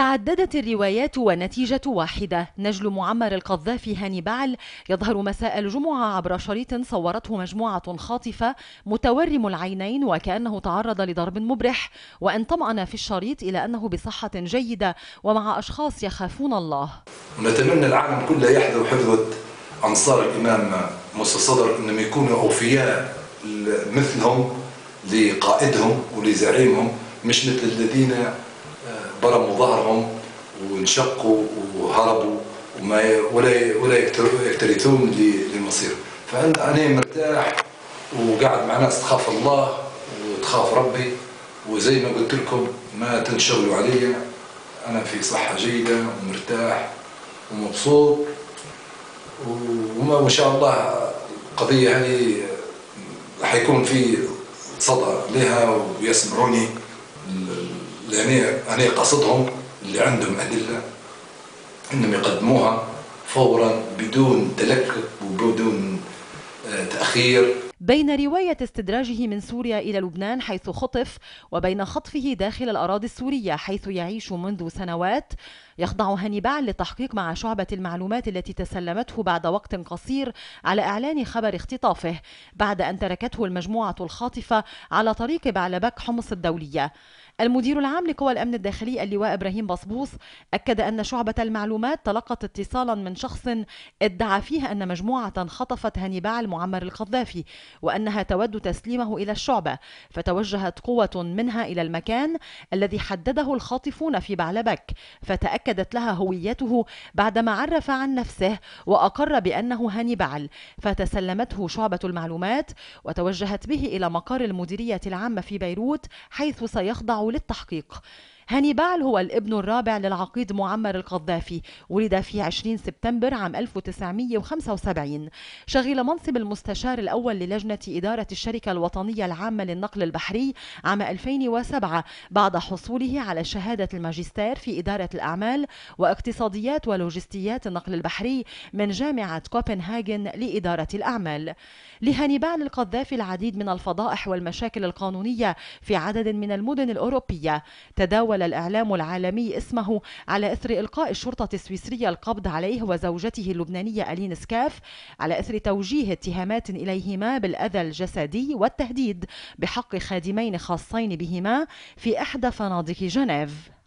تعددت الروايات والنتيجة واحدة. نجل معمر القذافي هانيبال يظهر مساء الجمعة عبر شريط صورته مجموعة خاطفة متورم العينين وكأنه تعرض لضرب مبرح. وأن طمأن في الشريط إلى أنه بصحة جيدة ومع أشخاص يخافون الله. ونتمنى العالم كله يحذو حذوة أنصار الإمام موسى صدر أنهم يكونوا أوفياء مثلهم لقائدهم ولزعيمهم مش مثل الذين برموا ظهرهم وانشقوا وهربوا وما ولا ولا يكترثون للمصير. فانا مرتاح وقاعد مع ناس تخاف الله وتخاف ربي وزي ما قلت لكم ما تنشغلوا علي أنا في صحة جيدة ومرتاح ومبسوط وما شاء الله القضية هذه حيكون في صدى لها ويسمعوني. يعني أنا قصدهم اللي عندهم أدلة أنهم يقدموها فورا بدون تلكك وبدون آه، تأخير. بين رواية استدراجه من سوريا إلى لبنان حيث خطف وبين خطفه داخل الأراضي السورية حيث يعيش منذ سنوات يخضع هانيبال للتحقيق مع شعبة المعلومات التي تسلمته بعد وقت قصير على إعلان خبر اختطافه بعد أن تركته المجموعة الخاطفة على طريق بعلبك حمص الدولية. المدير العام لقوى الأمن الداخلي اللواء إبراهيم بصبوص أكد أن شعبة المعلومات تلقت اتصالا من شخص ادعى فيه أن مجموعة خطفت هانيبال معمر القذافي وأنها تود تسليمه إلى الشعبة فتوجهت قوة منها إلى المكان الذي حدده الخاطفون في بعلبك فتأكدت لها هويته بعدما عرف عن نفسه وأقر بأنه هانيبال فتسلمته شعبة المعلومات وتوجهت به إلى مقر المديرية العامة في بيروت حيث سيخضع للتحقيق. هانيبال هو الابن الرابع للعقيد معمر القذافي ولد في 20 سبتمبر عام 1975 شغل منصب المستشار الأول للجنة إدارة الشركة الوطنية العامة للنقل البحري عام 2007 بعد حصوله على شهادة الماجستير في إدارة الأعمال واقتصاديات ولوجستيات النقل البحري من جامعة كوبنهاجن لإدارة الأعمال. لهانيبال القذافي العديد من الفضائح والمشاكل القانونية في عدد من المدن الأوروبية. تداول نقل الإعلام العالمي اسمه على إثر إلقاء الشرطة السويسرية القبض عليه وزوجته اللبنانية ألين سكاف على إثر توجيه اتهامات إليهما بالأذى الجسدي والتهديد بحق خادمين خاصين بهما في إحدى فنادق جنيف.